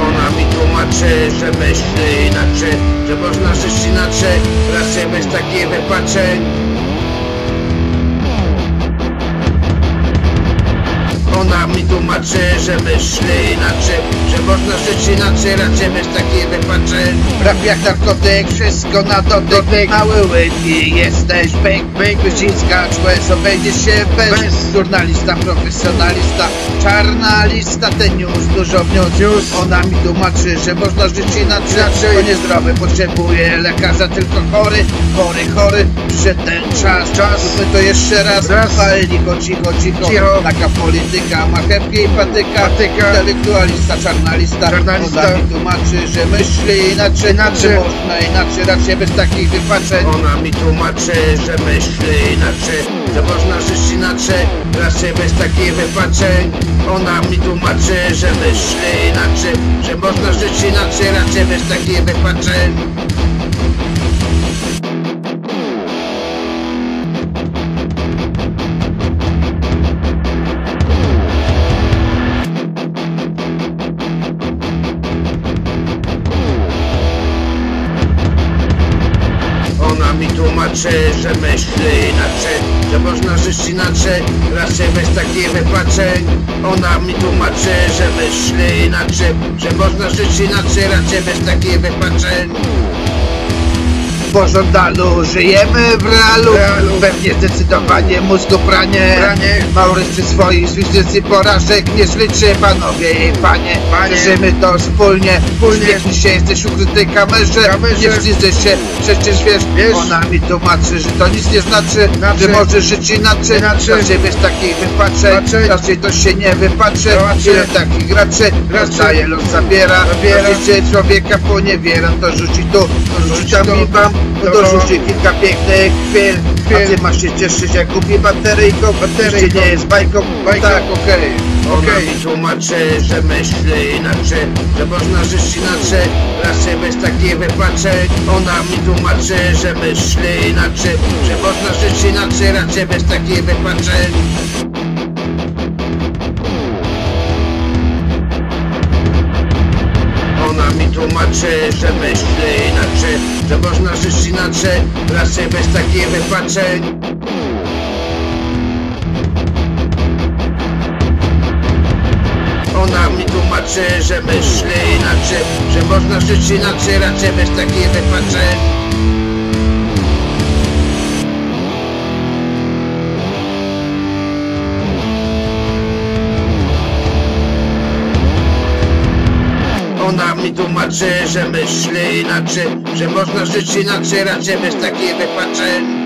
Ona mi tłumaczy, że myśli inaczej Że można żyć inaczej Raczej bez takich wypaczeń mi tłumaczy, że myśli inaczej Że można żyć inaczej Raczej bez takich wypaczeń Rap jak narkotyk, wszystko na dotyk. Mały łyk i jesteś byk, byk Wyciska człez, obejdziesz się bez, bez. Żurnalista, profesjonalista Czarna lista, ten news, dużo wniósł. News. Ona mi tłumaczy, że można żyć inaczej. To niezdrowy, potrzebuje lekarza Tylko chory, chory, chory Przyszedł ten czas, czas. Zróbmy to jeszcze raz, raz. Palniko, cicho, cicho, Cicho. Taka polityka, marchewki i patyka Patyka. Intelektualista, czarna lista Czarna lista. Ona mi tłumaczy, że myśli inaczej, Inaczej. Że można inaczej, raczej bez takich wypaczeń Ona mi tłumaczy, że myśli inaczej Że można żyć inaczej Raczej bez takich wypaczeń Ona mi tłumaczy, że myśli inaczej Że można żyć inaczej Raczej bez takich wypaczeń mi tłumaczy, że myśli inaczej Że można żyć inaczej. Raczej bez takich wypaczeń. Ona mi tłumaczy, że myśli inaczej Że można żyć inaczej. Raczej bez takich wypaczeń Po żądalu żyjemy w realu, Realu. Pewnie zdecydowanie mózgu pranie, Pranie. Maurys przy swoich zwycięstw porażek nie zliczy Panowie i panie, Panie. Żyjemy to wspólnie Wspólnie. Śmiechnij się, jesteś ukryty kamerze, Kamerze. Nie wstydzę się, przecież wiesz, Wiesz. Ona mi tłumaczy, że to nic nie znaczy, Znaczy. Że możesz żyć inaczej, Inaczej. Raczej bez takich wypaczeń. Raczej to się nie wypaczy. Ile takich graczy. Rozdaje, los zabiera, Zabiera. Życie człowieka poniewiera To rzuci tu, to rzuci tam i bam To rzuci kilka pięknych chwil. A ty masz się cieszyć jak kupi bateryjką Bateryjką. Nie jest bajką, Bajką. Tak, okej Ona Okej mi tłumaczy, że myśli inaczej Że można żyć inaczej Raczej bez takich wypaczeń Ona mi tłumaczy, że myśli inaczej Że można żyć inaczej Raczej bez takich wypaczeń tłumaczy, że myśli inaczej Że można żyć inaczej Raczej bez takich wypaczeń Ona mi tłumaczy, że myśli inaczej Że można żyć inaczej Raczej bez takich wypaczeń Ona mi tłumaczy, że myśli inaczej Że można żyć inaczej Raczej bez takich wypaczeń